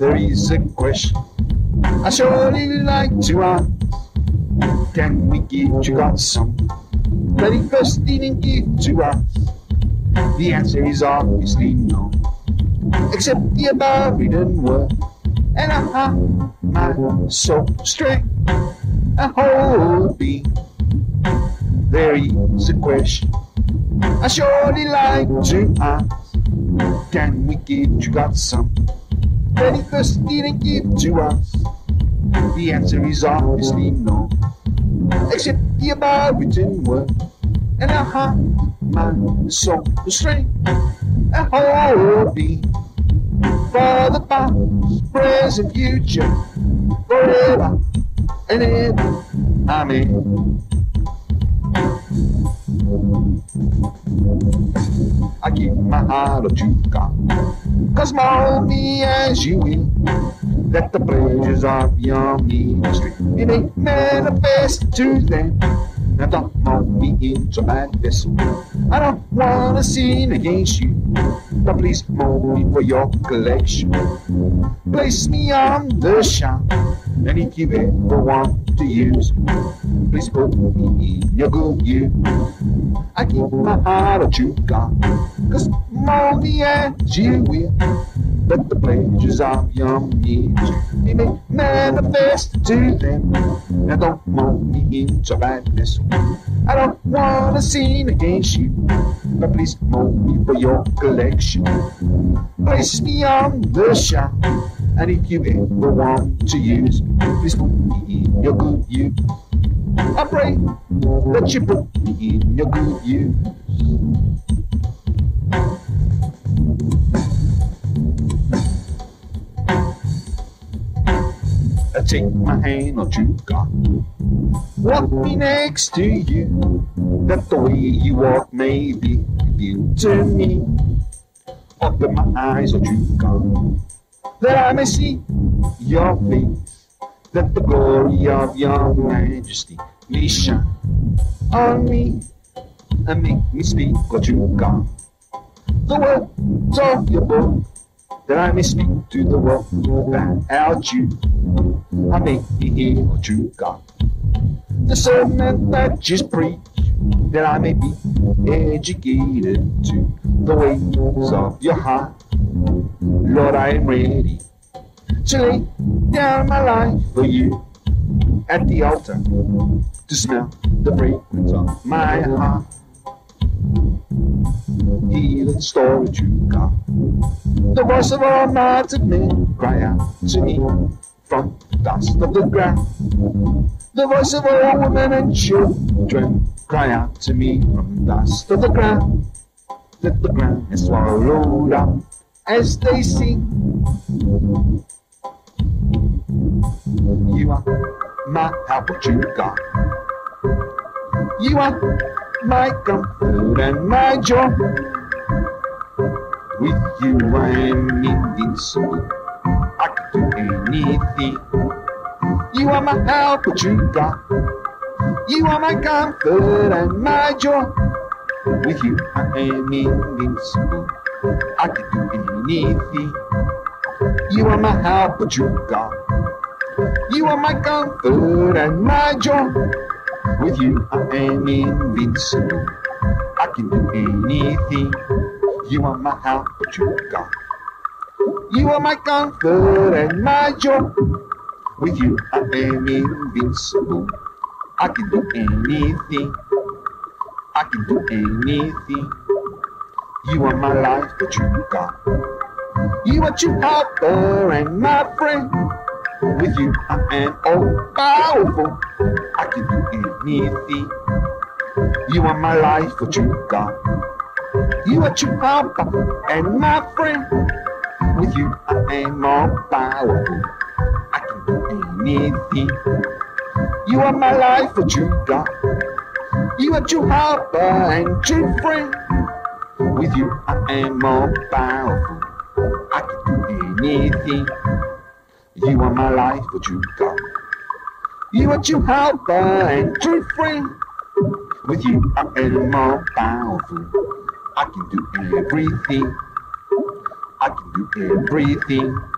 is a question I surely like to ask. Can we give you God some very first thing give to us? The answer is obviously no, except the above written word. And I have my soul strength, a whole being. There is a question I surely like to ask. Can we give you God some thing give to us? The answer is obviously no, except the above written word. And I have my soul strength, a whole being for the past, present, future, forever and ever. Amen. I give my heart to God, cause mold me as you. That the pleasures of your ministry be made manifest to them. Now don't me into bad vessel. I don't wanna sin against you. But please mold me for your collection. Place me on the shelf. If you ever want to use please put me in your good use. I give my heart to God, cause mold me as you will. Let the pleasures of your ministry be made manifest to them. Now don't mold me into bad vessel. I don't wanna sin against you, but please mold me for your collection. Place me on the shelf, and if you ever want to use this in your good use. I pray that you put me in your good use. I take my hand on you, God. Walk me next to you. That the way you walk may be revealed to me. Open my eyes on you, God. That I may see your face. That the glory of your majesty may shine on me and make me speak what you've got. The words of your book that I may speak to the world about you. I make me hear what you've got. The sermon that you preach, that I may be educated to the ways of your heart. Lord, I am ready to lay down my life for you at the altar to smell the fragrance of my heart. Healing storage you got. The voice of Almighty men cry out to me from the dust of the ground. The voice of all women and children cry out to me from the dust of the ground. That the ground is swallowed up as they sing. You are my you got. You are my comfort and my joy. With you I'm invincible. I can do anything. You are my you got. You are my comfort and my joy. With you I am invincible. I can do anything. You are my what you are my comfort and my joy. With you I am invincible. I can do anything. You are my got. You are my comfort and my joy. With you I am invincible. I can do anything. I can do anything. You are my life, but you got. You are true helper and my friend. With you I am all powerful. I can do anything. You are my life, but you got. You are true helper and my friend. With you I am all powerful. I can do anything. You are my life, what you got. You are true helper and true friend. With you I am more powerful. I can do anything. You are my life, what you got. You are true helper and too free. With you I am more powerful. I can do everything. I can do everything.